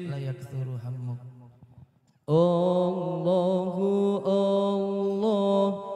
لا يكثر همك. الله الله الله.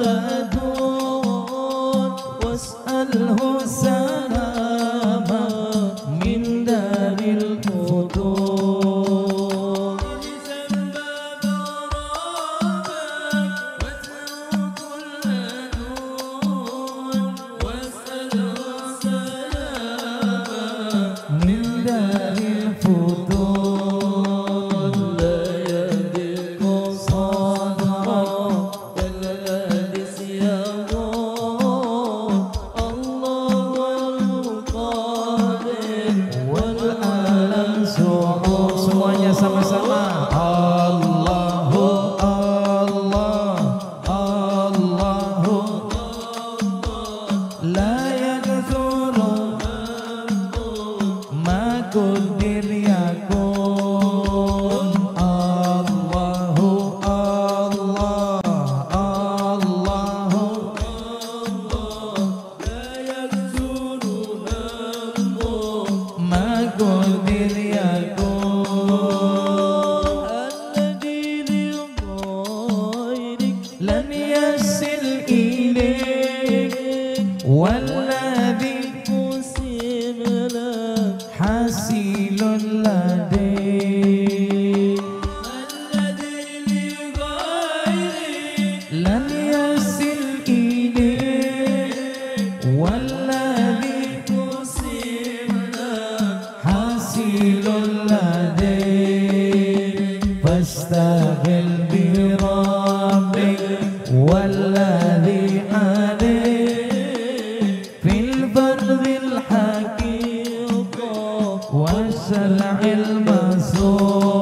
بلد واسأله السلام من دار القدور واسأله السلام من دار الفطور sama-sama. والذي الذي قسم لك حسيل لديه soi